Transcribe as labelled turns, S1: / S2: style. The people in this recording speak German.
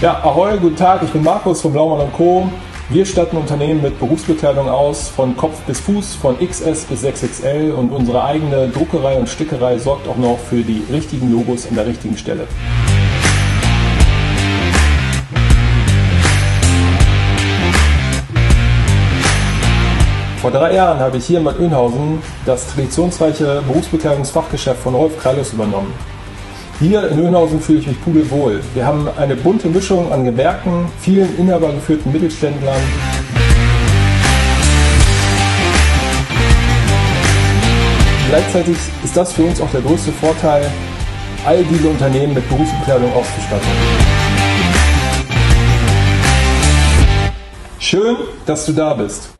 S1: Ja, ahoi, guten Tag, ich bin Markus von Blaumann Co. Wir statten Unternehmen mit Berufsbekleidung aus, von Kopf bis Fuß, von XS bis 6XL und unsere eigene Druckerei und Stickerei sorgt auch noch für die richtigen Logos an der richtigen Stelle. Vor drei Jahren habe ich hier in Bad Oeynhausen das traditionsreiche Berufsbekleidungsfachgeschäft von Rolf Krallus übernommen. Hier in Höhenhausen fühle ich mich pudelwohl. Wir haben eine bunte Mischung an Gewerken, vielen inhabergeführten Mittelständlern. Gleichzeitig ist das für uns auch der größte Vorteil, all diese Unternehmen mit Berufsbekleidung auszustatten. Schön, dass du da bist.